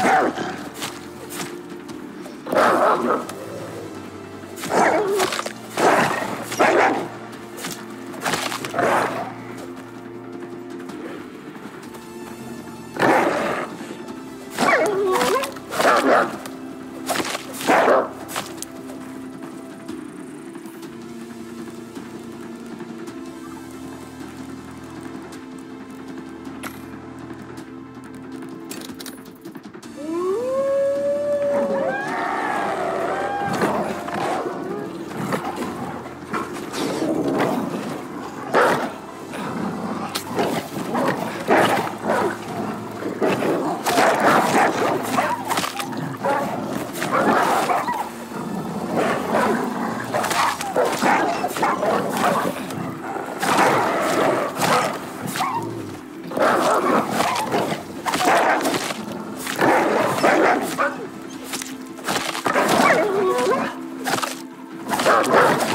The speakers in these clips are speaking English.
Terrible. Master.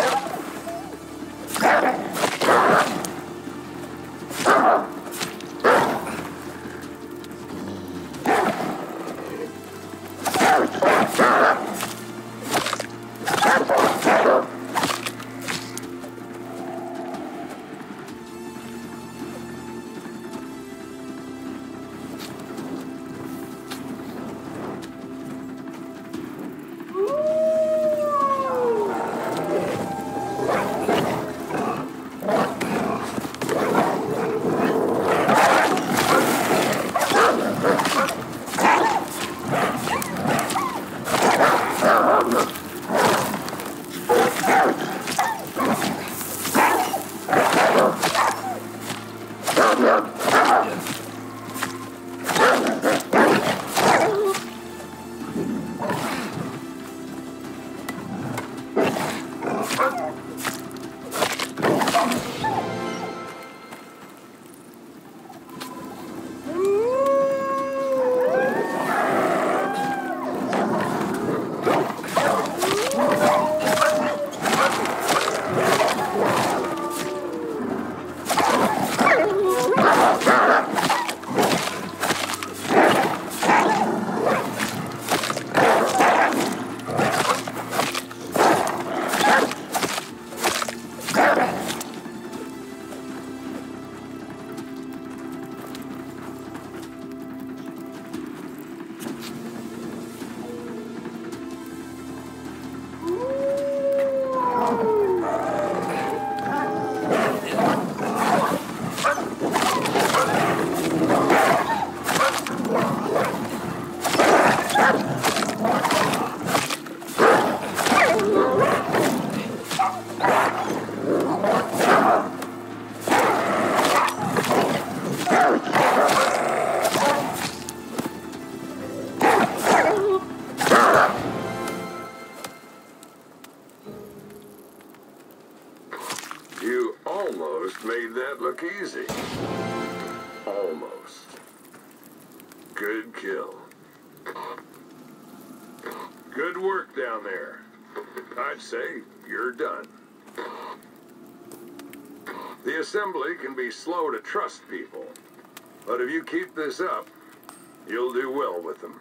You almost made that look easy. Almost. Good kill. Good work down there. I'd say you're done. The assembly can be slow to trust people, but if you keep this up, you'll do well with them.